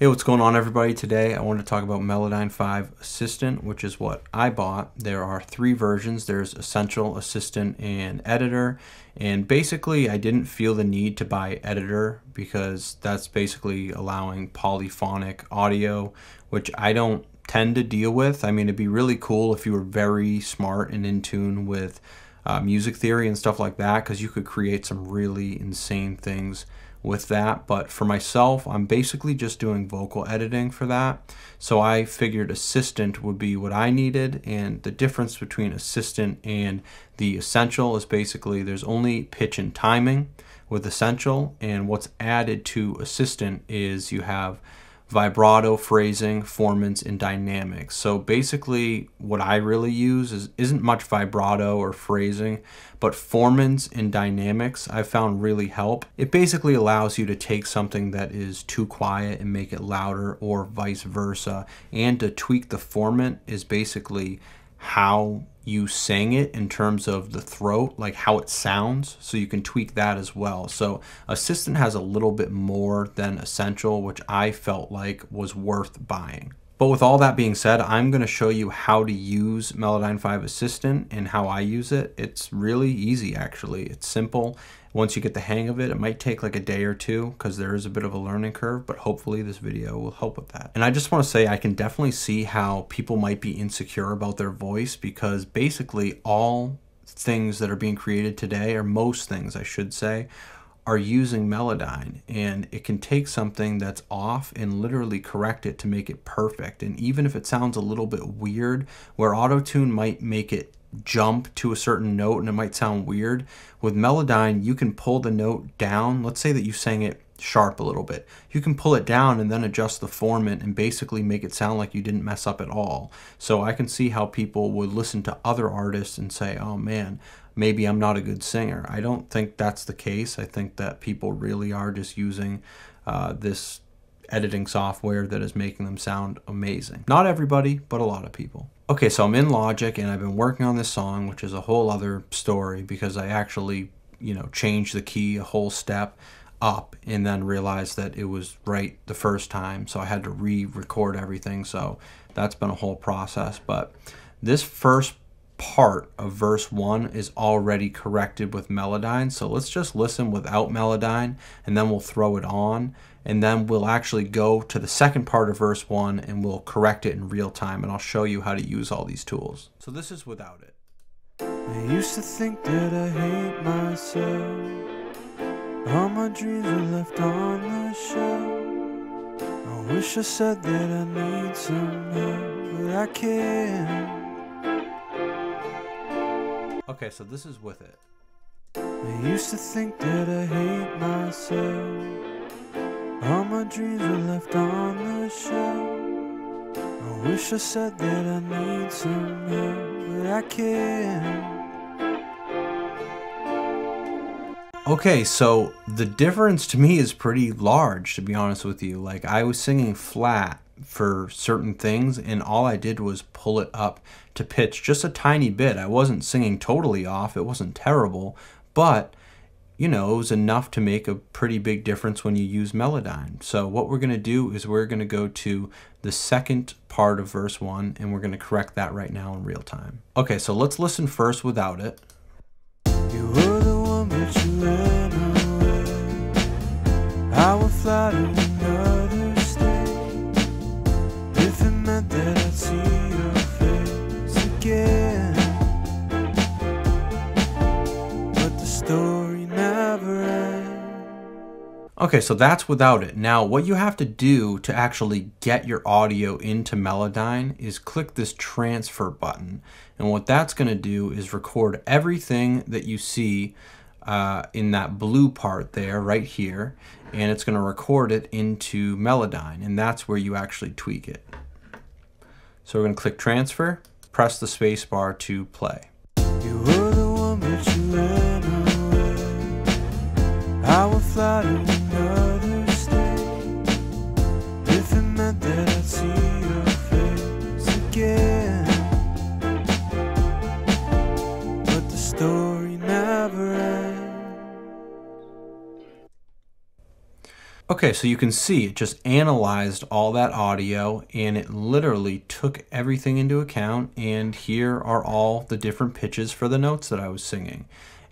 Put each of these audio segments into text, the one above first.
Hey, what's going on everybody? Today I wanted to talk about Melodyne 5 Assistant, which is what I bought. There are three versions. There's Essential, Assistant, and Editor. And basically I didn't feel the need to buy Editor because that's basically allowing polyphonic audio, which I don't tend to deal with. I mean, it'd be really cool if you were very smart and in tune with uh, music theory and stuff like that because you could create some really insane things with that. But for myself, I'm basically just doing vocal editing for that. So I figured assistant would be what I needed. And the difference between assistant and the essential is basically there's only pitch and timing with essential. And what's added to assistant is you have vibrato, phrasing, formants, and dynamics. So basically what I really use is isn't much vibrato or phrasing, but formants and dynamics I found really help. It basically allows you to take something that is too quiet and make it louder or vice versa. And to tweak the formant is basically how you sing it in terms of the throat, like how it sounds. So you can tweak that as well. So Assistant has a little bit more than Essential, which I felt like was worth buying. But with all that being said, I'm going to show you how to use Melodyne 5 Assistant and how I use it. It's really easy actually. It's simple. Once you get the hang of it, it might take like a day or two because there is a bit of a learning curve, but hopefully this video will help with that. And I just want to say I can definitely see how people might be insecure about their voice because basically all things that are being created today, or most things I should say, are using Melodyne and it can take something that's off and literally correct it to make it perfect. And even if it sounds a little bit weird, where auto-tune might make it jump to a certain note and it might sound weird, with Melodyne you can pull the note down. Let's say that you sang it sharp a little bit. You can pull it down and then adjust the formant and basically make it sound like you didn't mess up at all. So I can see how people would listen to other artists and say, oh man, maybe I'm not a good singer. I don't think that's the case. I think that people really are just using uh, this editing software that is making them sound amazing. Not everybody, but a lot of people. Okay, so I'm in Logic and I've been working on this song, which is a whole other story because I actually, you know, changed the key a whole step up and then realized that it was right the first time. So I had to re-record everything. So that's been a whole process. But this first part of verse 1 is already corrected with Melodyne. So let's just listen without Melodyne and then we'll throw it on. And then we'll actually go to the second part of verse 1 and we'll correct it in real time. And I'll show you how to use all these tools. So this is without it. I used to think that I hate myself. All my dreams are left on the shelf. I wish I said that I need some help, but I can't. Okay, so this is with it. I used to think that I hate myself. All my dreams were left on the shelf. I wish I said that I need some help, but I can't. Okay, so the difference to me is pretty large, to be honest with you. Like, I was singing flat for certain things, and all I did was pull it up to pitch just a tiny bit. I wasn't singing totally off, it wasn't terrible, but you know, it was enough to make a pretty big difference when you use Melodyne. So what we're going to do is we're going to go to the second part of verse 1 and we're going to correct that right now in real time. Okay, so let's listen first without it. You. I fly to another state that I'd see your face again. But the story never. Okay, so that's without it. Now, what you have to do to actually get your audio into Melodyne is click this transfer button. And what that's going to do is record everything that you see uh, in that blue part there, right here, and it's going to record it into Melodyne, and that's where you actually tweak it. So we're going to click transfer, press the space bar to play. Okay, so you can see it just analyzed all that audio and it literally took everything into account. And here are all the different pitches for the notes that I was singing.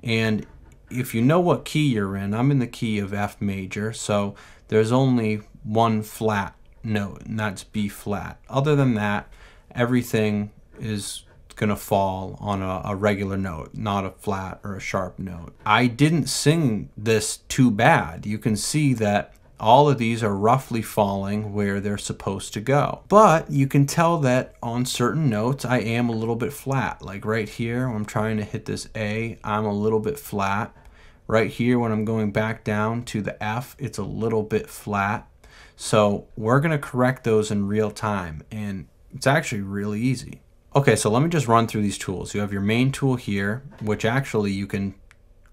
And if you know what key you're in, I'm in the key of F major, so there's only one flat note, and that's B flat. Other than that, everything is going to fall on a, a, regular note, not a flat or a sharp note. I didn't sing this too bad. You can see that all of these are roughly falling where they're supposed to go. But you can tell that on certain notes, I am a little bit flat. Like right here, when I'm trying to hit this A, I'm a little bit flat. Right here, when I'm going back down to the F, it's a little bit flat. So we're gonna correct those in real time, and it's actually really easy. Okay, so let me just run through these tools. You have your main tool here, which actually you can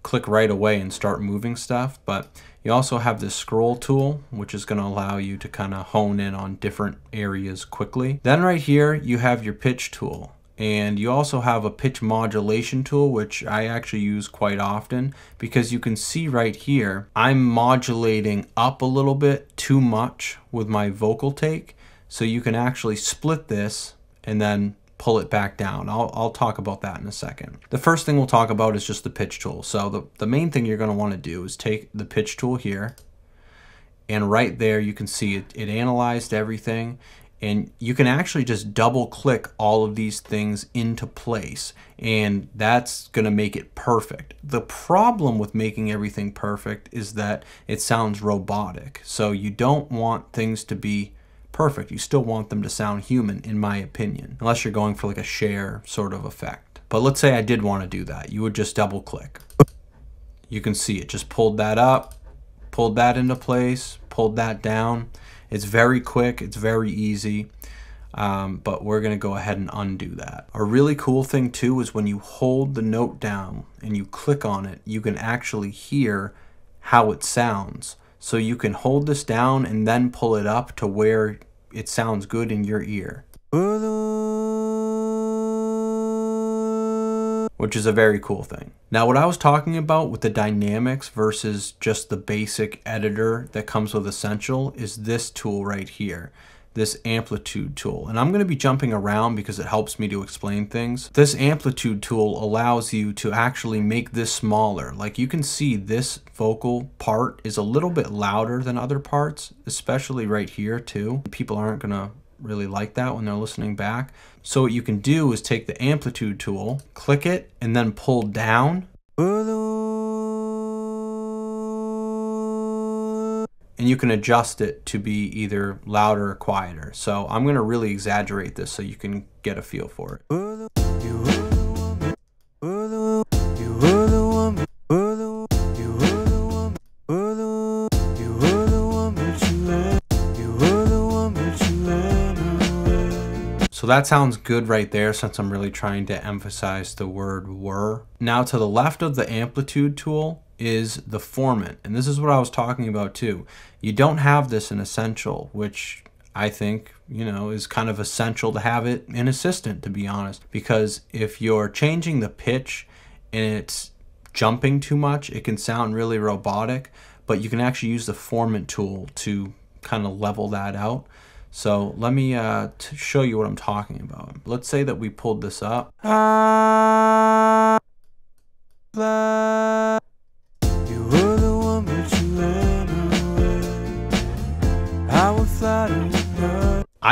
click right away and start moving stuff, but you also have this scroll tool, which is going to allow you to kind of hone in on different areas quickly. Then right here, you have your pitch tool. And you also have a pitch modulation tool, which I actually use quite often because you can see right here, I'm modulating up a little bit too much with my vocal take. So you can actually split this and then pull it back down. I'll, I'll talk about that in a second. The first thing we'll talk about is just the pitch tool. So the, the main thing you're going to want to do is take the pitch tool here and right there you can see it, it analyzed everything and you can actually just double click all of these things into place and that's going to make it perfect. The problem with making everything perfect is that it sounds robotic. So you don't want things to be perfect. You still want them to sound human, in my opinion, unless you're going for like a Cher sort of effect. But let's say I did want to do that. You would just double click. You can see it just pulled that up, pulled that into place, pulled that down. It's very quick, it's very easy. Um, but we're going to go ahead and undo that. A really cool thing too is when you hold the note down and you click on it, you can actually hear how it sounds. So you can hold this down and then pull it up to where it sounds good in your ear. Which is a very cool thing. Now what I was talking about with the dynamics versus just the basic editor that comes with Essential is this tool right here this amplitude tool. And I'm going to be jumping around because it helps me to explain things. This amplitude tool allows you to actually make this smaller. Like you can see this vocal part is a little bit louder than other parts, especially right here too. People aren't going to really like that when they're listening back. So what you can do is take the amplitude tool, click it, and then pull down and you can adjust it to be either louder or quieter. So I'm going to really exaggerate this so you can get a feel for it. So that sounds good right there since I'm really trying to emphasize the word were. Now to the left of the amplitude tool, is the formant. And this is what I was talking about too. You don't have this in Essential, which I think, you know, is kind of essential to have it in Assistant, to be honest. Because if you're changing the pitch and it's jumping too much, it can sound really robotic, but you can actually use the formant tool to kind of level that out. So let me uh, show you what I'm talking about. Let's say that we pulled this up. Uh,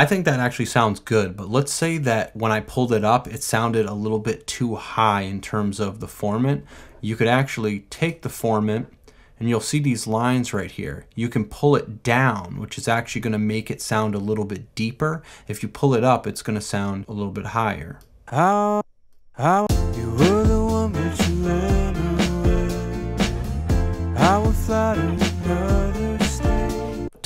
I think that actually sounds good, but let's say that when I pulled it up, it sounded a little bit too high in terms of the formant. You could actually take the formant and you'll see these lines right here. You can pull it down, which is actually going to make it sound a little bit deeper. If you pull it up, it's going to sound a little bit higher. How, how you were the one, but you ran away. I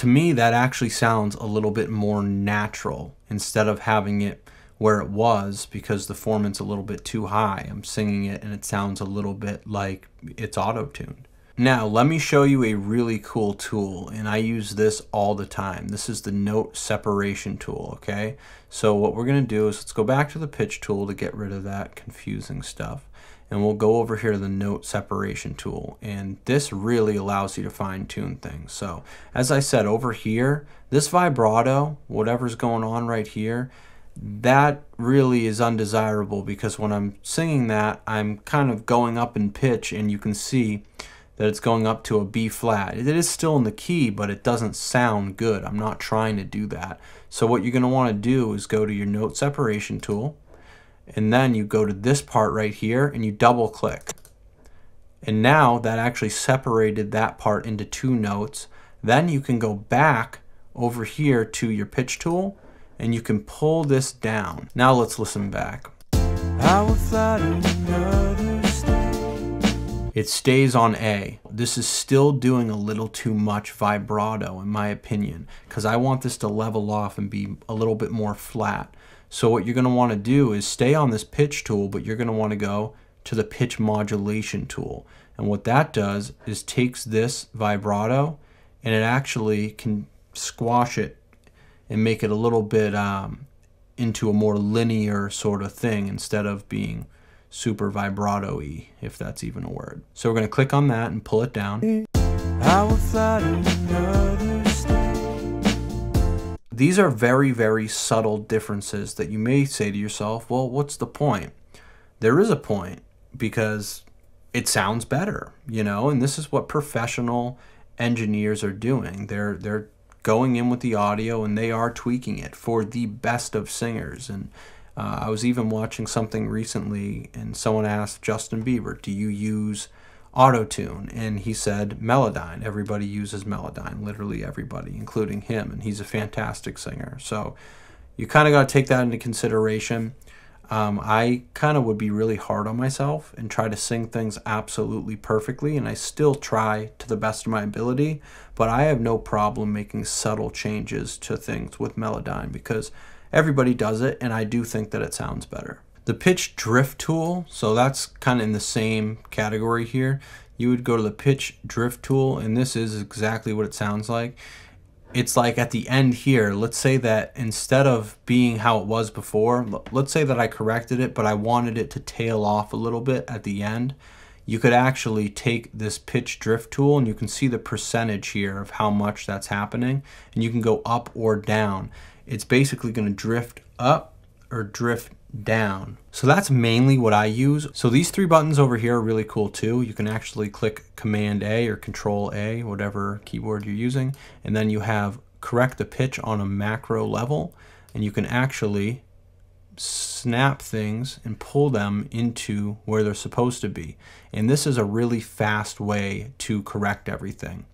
to me, that actually sounds a little bit more natural instead of having it where it was because the formant's a little bit too high. I'm singing it and it sounds a little bit like it's auto tuned. Now, let me show you a really cool tool, and I use this all the time. This is the note separation tool, okay? So what we're gonna do is let's go back to the pitch tool to get rid of that confusing stuff. And we'll go over here to the note separation tool and this really allows you to fine tune things so as I said over here this vibrato whatever's going on right here that really is undesirable because when I'm singing that I'm kind of going up in pitch and you can see that it's going up to a B flat. It is still in the key, but it doesn't sound good. I'm not trying to do that. So what you're going to want to do is go to your note separation tool, and then you go to this part right here and you double click. And now that actually separated that part into two notes. Then you can go back over here to your pitch tool and you can pull this down. Now let's listen back. It stays on A. This is still doing a little too much vibrato in my opinion because I want this to level off and be a little bit more flat. So what you're going to want to do is stay on this pitch tool, but you're going to want to go to the pitch modulation tool. And what that does is takes this vibrato and it actually can squash it and make it a little bit um, into a more linear sort of thing instead of being super vibrato-y, if that's even a word. So we're going to click on that and pull it down. These are very, very subtle differences that you may say to yourself, well, what's the point? There is a point because it sounds better, you know, and this is what professional engineers are doing. They're they're going in with the audio and they are tweaking it for the best of singers and uh, I was even watching something recently, and someone asked Justin Bieber, "Do you use auto-tune?" And he said Melodyne. Everybody uses Melodyne, literally everybody, including him, and he's a fantastic singer. So you kind of got to take that into consideration. Um, I kind of would be really hard on myself and try to sing things absolutely perfectly, and I still try to the best of my ability, but I have no problem making subtle changes to things with Melodyne because Everybody does it, and I do think that it sounds better. The pitch drift tool, so that's kind of in the same category here. You would go to the pitch drift tool, and this is exactly what it sounds like. It's like at the end here, let's say that instead of being how it was before, let's say that I corrected it, but I wanted it to tail off a little bit at the end you could actually take this pitch drift tool and you can see the percentage here of how much that's happening and you can go up or down it's basically going to drift up or drift down. So that's mainly what I use. So these three buttons over here are really cool too. You can actually click Command A or Control A, whatever keyboard you're using, and then you have correct the pitch on a macro level, and you can actually snap things and pull them into where they're supposed to be. And this is a really fast way to correct everything.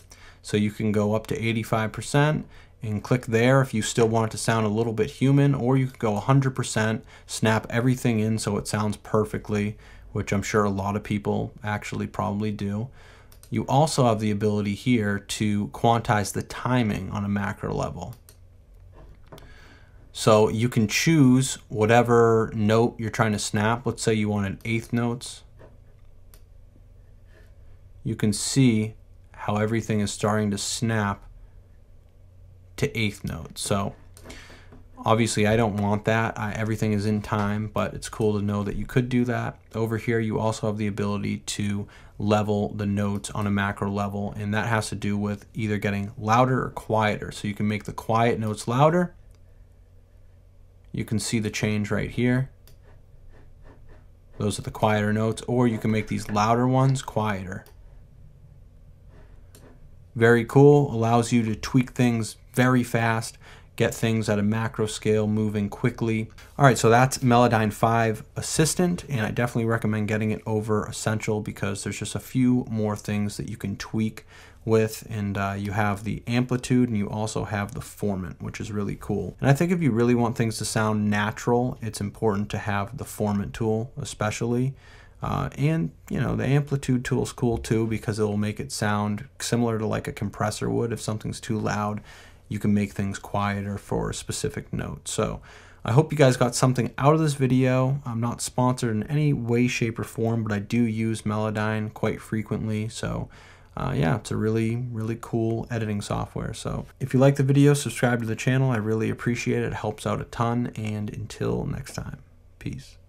So you can go up to 85% and click there if you still want it to sound a little bit human or you could go 100% snap everything in so it sounds perfectly which I'm sure a lot of people actually probably do. You also have the ability here to quantize the timing on a macro level. So you can choose whatever note you're trying to snap. Let's say you wanted eighth notes. You can see how everything is starting to snap to eighth note. So obviously I don't want that. I, everything is in time, but it's cool to know that you could do that. Over here you also have the ability to level the notes on a macro level and that has to do with either getting louder or quieter. So you can make the quiet notes louder. You can see the change right here. Those are the quieter notes or you can make these louder ones quieter. Very cool, allows you to tweak things very fast, get things at a macro scale moving quickly. All right, so that's Melodyne 5 Assistant, and I definitely recommend getting it over Essential because there's just a few more things that you can tweak with, and uh, you have the amplitude and you also have the formant, which is really cool. And I think if you really want things to sound natural, it's important to have the formant tool, especially. Uh, and you know the amplitude tool is cool too because it will make it sound similar to like a compressor would if something's too loud you can make things quieter for a specific note. So I hope you guys got something out of this video. I'm not sponsored in any way, shape, or form, but I do use Melodyne quite frequently. So uh, yeah, it's a really, really cool editing software. So if you like the video, subscribe to the channel. I really appreciate it. It helps out a ton. And until next time, peace.